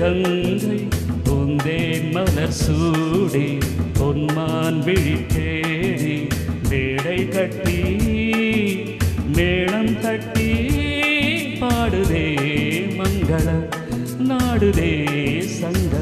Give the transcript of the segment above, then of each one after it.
கங்கை பூந்தேன் மலர் சூடி பொன்மான் விழித்தேடி மேடை கட்டி மேளம் தட்டி பாடுதே மங்கள நாடுதே சங்க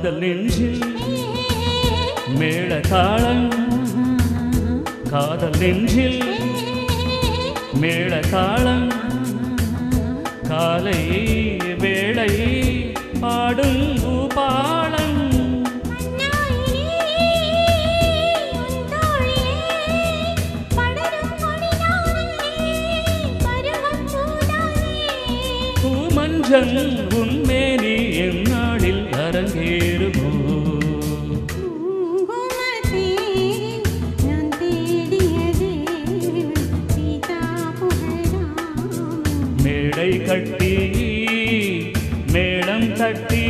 காதல் நெஞ்சில் மேள தாளம் காதல் நெஞ்சில் மேள தாளம் காலை பூமஞ்சள் உன்மேனி எந்நாளில் அரங்கேறுமோ? மேடை கட்டி மேளம் தட்டி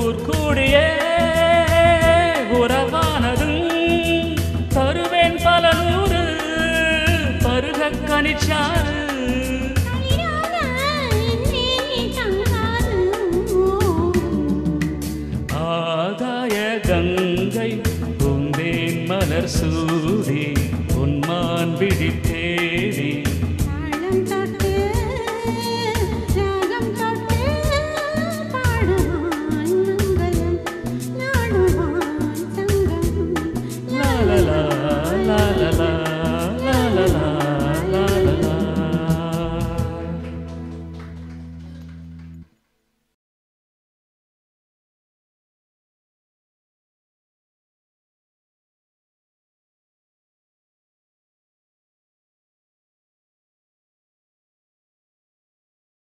ஊர்கூடியே உறவானதும் தருவேன் பல நூறு பருக கனிச்சாறு கங்கை